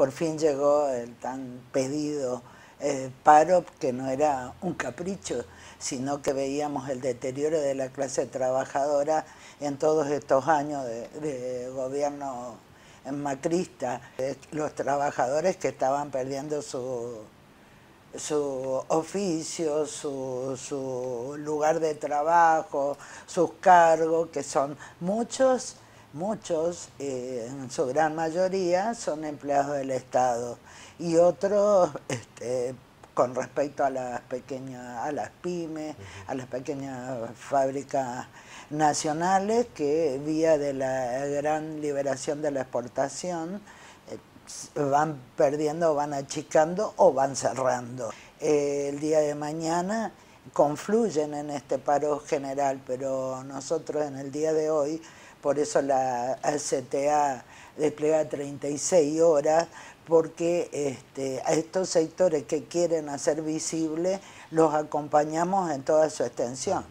por fin llegó el tan pedido eh, paro, que no era un capricho, sino que veíamos el deterioro de la clase trabajadora en todos estos años de, gobierno macrista, los trabajadores que estaban perdiendo su, su oficio, su, su lugar de trabajo, sus cargos, que son muchos Muchos, eh, en su gran mayoría, son empleados del Estado y otros, este, con respecto a las pequeñas, a las pymes, a las pequeñas fábricas nacionales que vía de la gran liberación de la exportación eh, van perdiendo, van achicando o van cerrando. Eh, el día de mañana confluyen en este paro general, pero nosotros en el día de hoy por eso la ACTA despliega 36 horas, porque este, a estos sectores que quieren hacer visible los acompañamos en toda su extensión.